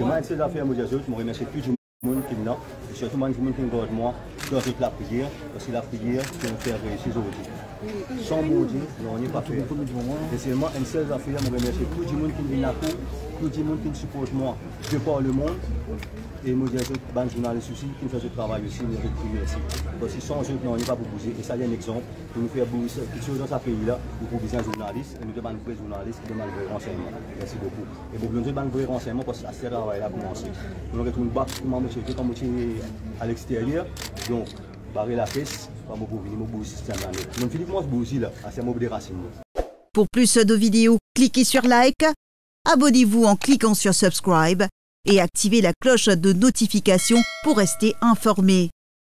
C'est moi, c'est l'affaire, moi, je me remercie tout le monde qui est là, et surtout, tout le monde qui est moi, dans toute la prière, parce que la prière, c'est nous faire réussir aujourd'hui. Sans maudit, on n'est pas fait. Et seulement, une seule affaire, je remercie tout le monde qui est là, tout le monde qui suppose moi, de par le monde, et moi, je suis un journaliste aussi qui fait ce travail aussi, je merci. Parce que sans eux, non, on n'est pas pour bouger. Et ça, a un exemple pour nous faire bouger quelque chose dans ce pays-là, nous pour bouger un journaliste, et nous demandons un journaliste qui demande un renseignement. Merci beaucoup. Et pour nous demander un renseignement, parce que c'est ce travail-là pour commencer. Nous avons une bac, comme monsieur, comme à l'extérieur. Donc, racines. Pour plus de vidéos, cliquez sur like, abonnez-vous en cliquant sur subscribe et activez la cloche de notification pour rester informé.